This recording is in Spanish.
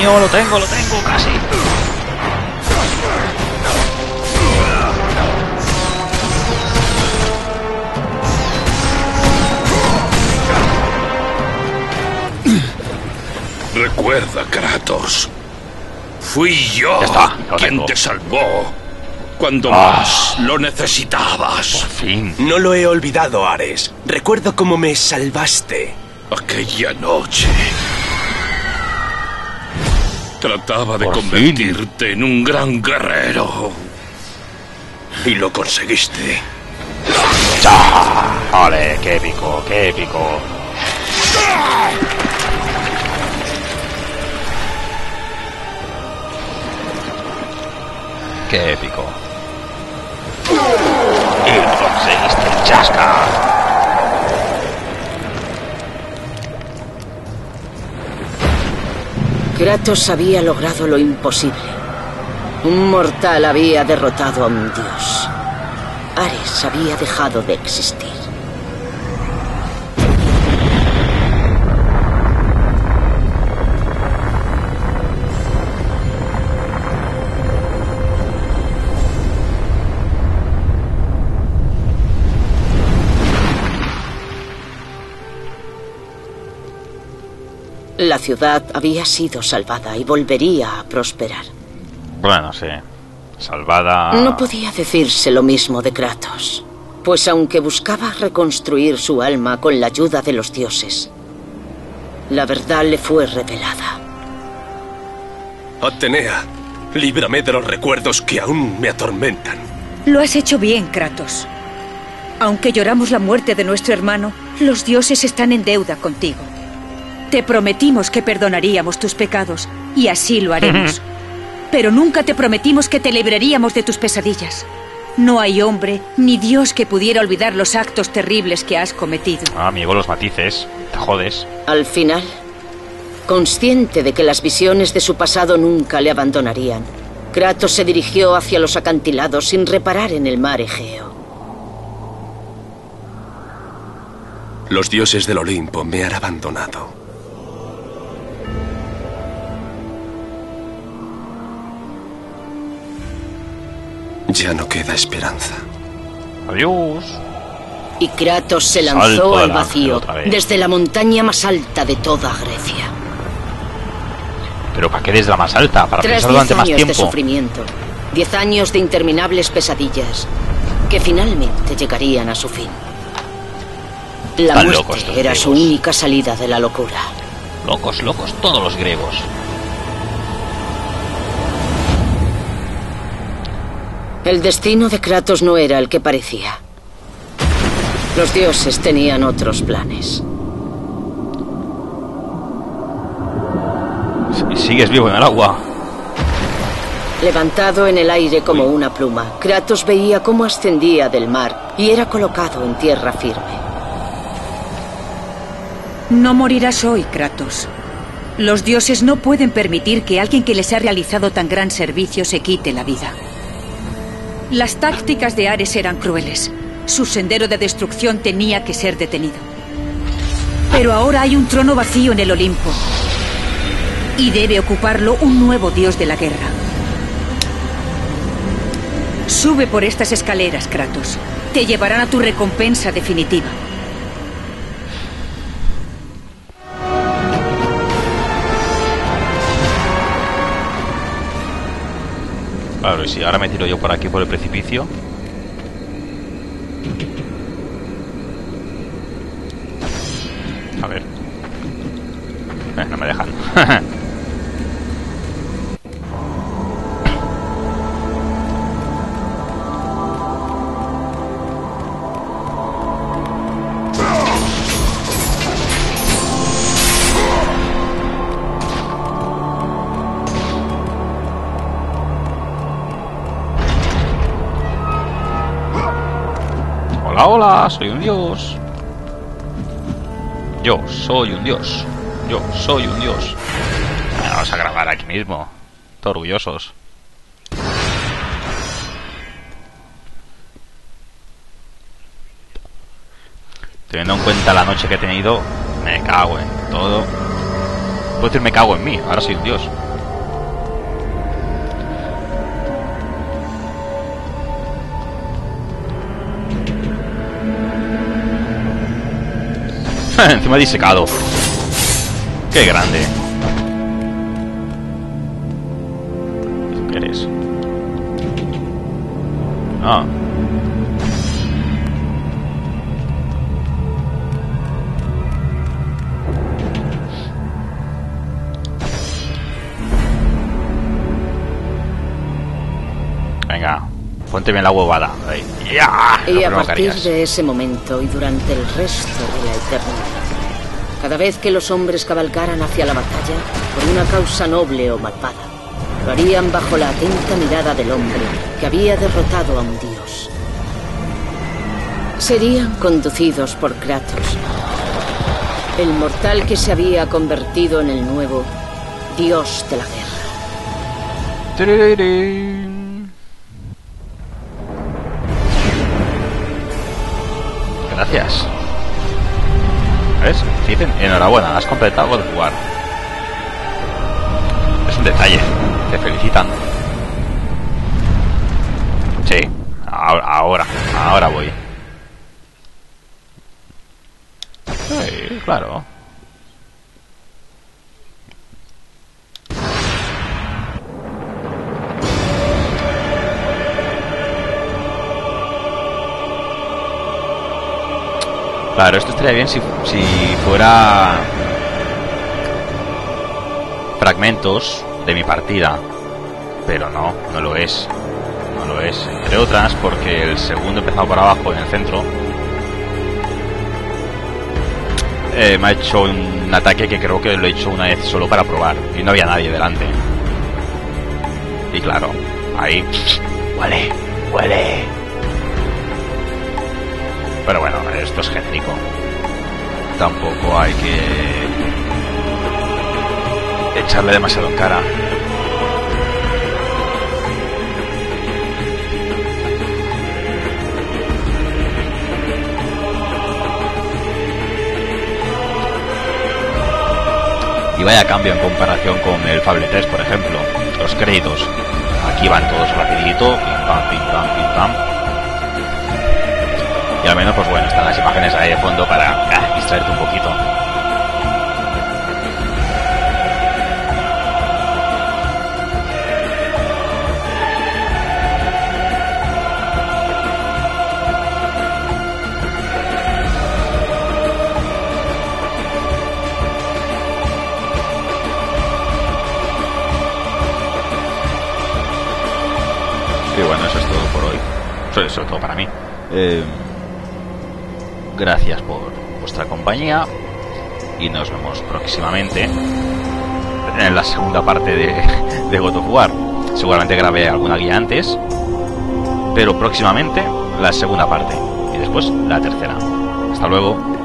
Mío, lo tengo, lo tengo, casi. Recuerda, Kratos. Fui yo está, quien tengo. te salvó cuando Ah. más lo necesitabas. Fin. No lo he olvidado, Ares. Recuerdo cómo me salvaste. Aquella noche. Trataba de Por convertirte en un gran guerrero. Y lo conseguiste. ¡Cha! ¡Ole! ¡Qué épico! ¡Qué épico! ¡Qué épico! ¡Y lo conseguiste, chasca! Kratos había logrado lo imposible. Un mortal había derrotado a un dios. Ares había dejado de existir. La ciudad había sido salvada y volvería a prosperar. Bueno, sí. Salvada... No podía decirse lo mismo de Kratos, pues aunque buscaba reconstruir su alma con la ayuda de los dioses, la verdad le fue revelada. Atenea, líbrame de los recuerdos que aún me atormentan. Lo has hecho bien, Kratos. Aunque lloramos la muerte de nuestro hermano, los dioses están en deuda contigo. Te prometimos que perdonaríamos tus pecados, y así lo haremos. Pero nunca te prometimos que te libraríamos de tus pesadillas. No hay hombre ni Dios que pudiera olvidar los actos terribles que has cometido. Ah, amigo, los matices. Te jodes. Al final, consciente de que las visiones de su pasado nunca le abandonarían, Kratos se dirigió hacia los acantilados sin reparar en el mar Egeo. Los dioses del Olimpo me han abandonado. Ya no queda esperanza. Adiós. Y Kratos se lanzó al vacío desde la montaña más alta de toda Grecia. ¿Pero para qué desde la más alta? Para Tras pensar diez durante más años de tiempo. sufrimiento, diez años de interminables pesadillas, que finalmente llegarían a su fin. La Están muerte locos era su única salida de la locura. Locos, locos, todos los griegos. El destino de Kratos no era el que parecía. Los dioses tenían otros planes. Sigues vivo en el agua. Levantado en el aire como una pluma, Kratos veía cómo ascendía del mar y era colocado en tierra firme. No morirás hoy, Kratos. Los dioses no pueden permitir que alguien que les ha realizado tan gran servicio se quite la vida. Las tácticas de Ares eran crueles. Su sendero de destrucción tenía que ser detenido. Pero ahora hay un trono vacío en el Olimpo. Y debe ocuparlo un nuevo dios de la guerra. Sube por estas escaleras, Kratos. Te llevarán a tu recompensa definitiva. Claro, y si ahora me tiro yo por aquí por el precipicio. A ver. Eh, no me dejan. Hola, soy un dios. Yo soy un dios. Yo soy un dios. Vamos a grabar aquí mismo. Todos orgullosos. Teniendo en cuenta la noche que he tenido, me cago en todo. Puedo decir me cago en mí, ahora soy un dios. Encima disecado. Qué grande. ¿Tú qué eres? Ah. Ponte bien la huevada. Ahí. ¡Ya! Lo Y a partir de ese momento y durante el resto de la eternidad, cada vez que los hombres cabalgaran hacia la batalla, por una causa noble o malvada, lo harían bajo la atenta mirada del hombre que había derrotado a un dios. Serían conducidos por Kratos, el mortal que se había convertido en el nuevo dios de la guerra. Gracias. ¿Ves? Dicen, enhorabuena, has completado God of War. Es un detalle. Te felicitan. Sí, ahora, ahora, ahora voy. Sí, claro. Claro, esto estaría bien si, fuera fragmentos de mi partida. Pero no, no lo es. No lo es. Entre otras porque el segundo empezado por abajo en el centro eh, me ha hecho un ataque que creo que lo he hecho una vez solo para probar. Y no había nadie delante. Y claro, ahí... Huele, huele. Pero bueno, esto es genérico. Tampoco hay que echarle demasiado en cara. Y vaya cambio en comparación con el Fable 3, por ejemplo. Los créditos. Aquí van todos rapidito, pim pam, pim pam, pim pam. Y al menos, pues bueno, están las imágenes ahí de fondo para ah, distraerte un poquito. Y bueno, eso es todo por hoy. Sobre, sobre todo para mí. Eh, gracias por vuestra compañía y nos vemos próximamente en la segunda parte de, de God of War. Seguramente grabé alguna guía antes, pero próximamente la segunda parte y después la tercera. Hasta luego.